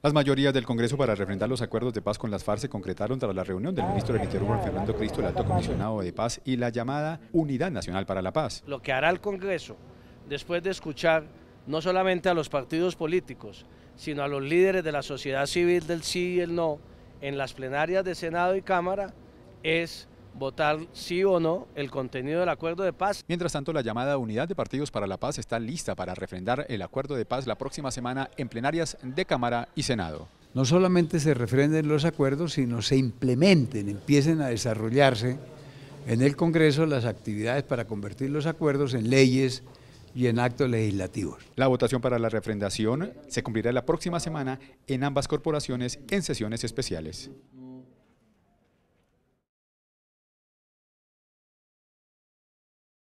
Las mayorías del Congreso para refrendar los acuerdos de paz con las FARC se concretaron tras la reunión del ministro del Interior Juan Fernando Cristo, el alto comisionado de paz y la llamada Unidad Nacional para la Paz. Lo que hará el Congreso después de escuchar no solamente a los partidos políticos, sino a los líderes de la sociedad civil del sí y el no en las plenarias de Senado y Cámara es votar sí o no el contenido del acuerdo de paz. Mientras tanto, la llamada Unidad de Partidos para la Paz está lista para refrendar el acuerdo de paz la próxima semana en plenarias de Cámara y Senado. No solamente se refrenden los acuerdos, sino se implementen, empiecen a desarrollarse en el Congreso las actividades para convertir los acuerdos en leyes y en actos legislativos. La votación para la refrendación se cumplirá la próxima semana en ambas corporaciones en sesiones especiales.